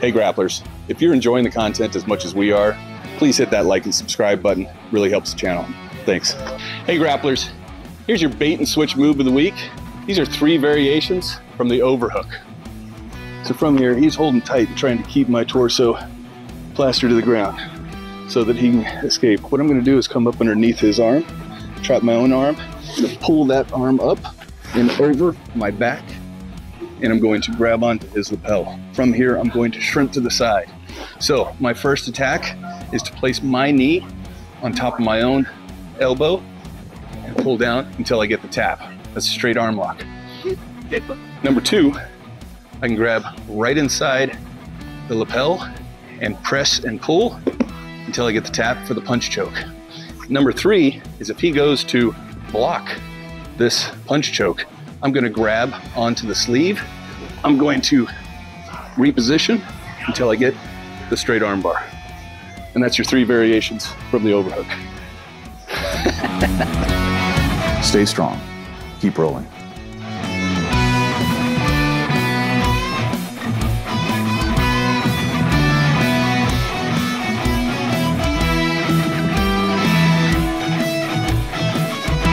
Hey grapplers, if you're enjoying the content as much as we are, please hit that like and subscribe button. Really helps the channel. Thanks. Hey grapplers, here's your bait and switch move of the week. These are three variations from the overhook. So from here, he's holding tight and trying to keep my torso plastered to the ground so that he can escape. What I'm gonna do is come up underneath his arm, trap my own arm, pull that arm up and over my back, and I'm going to grab onto his lapel. From here, I'm going to shrimp to the side. So my first attack is to place my knee on top of my own elbow and pull down until I get the tap. That's a straight arm lock. Number two, I can grab right inside the lapel and press and pull until I get the tap for the punch choke. Number three is if he goes to block this punch choke, I'm gonna grab onto the sleeve. I'm going to reposition until I get the straight arm bar. And that's your three variations from the overhook. Stay strong. Keep rolling.